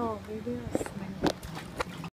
Oh, maybe that's my name.